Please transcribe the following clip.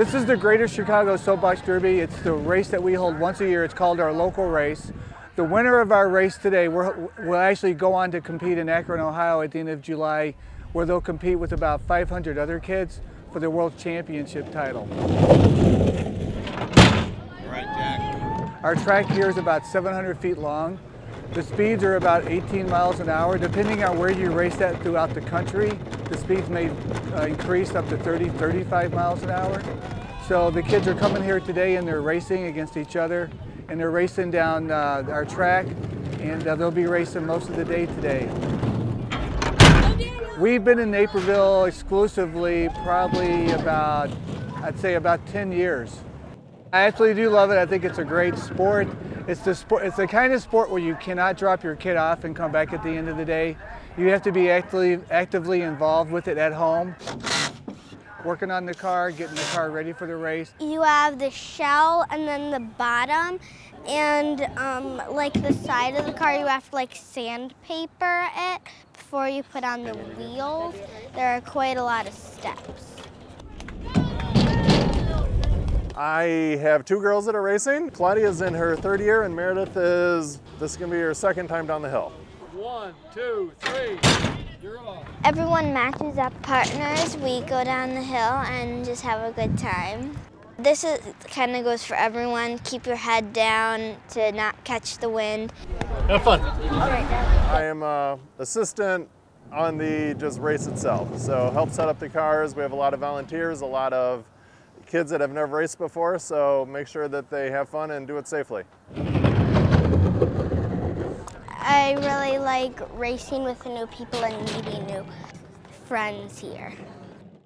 This is the Greater Chicago Soapbox Derby. It's the race that we hold once a year. It's called our local race. The winner of our race today will actually go on to compete in Akron, Ohio at the end of July, where they'll compete with about 500 other kids for the World Championship title. Our track here is about 700 feet long. The speeds are about 18 miles an hour. Depending on where you race at throughout the country, the speeds may uh, increase up to 30, 35 miles an hour. So the kids are coming here today and they're racing against each other and they're racing down uh, our track and uh, they'll be racing most of the day today. We've been in Naperville exclusively probably about, I'd say about 10 years. I actually do love it. I think it's a great sport. It's the sport. It's the kind of sport where you cannot drop your kid off and come back at the end of the day. You have to be actively actively involved with it at home, working on the car, getting the car ready for the race. You have the shell and then the bottom, and um, like the side of the car, you have to like sandpaper it before you put on the wheels. There are quite a lot of steps. I have two girls that are racing. Claudia's in her third year and Meredith is, this is gonna be her second time down the hill. One, two, three, you're off. Everyone matches up partners. We go down the hill and just have a good time. This is, kind of goes for everyone. Keep your head down to not catch the wind. Have fun. I am uh, assistant on the just race itself. So help set up the cars. We have a lot of volunteers, a lot of kids that have never raced before, so make sure that they have fun and do it safely. I really like racing with new people and meeting new friends here.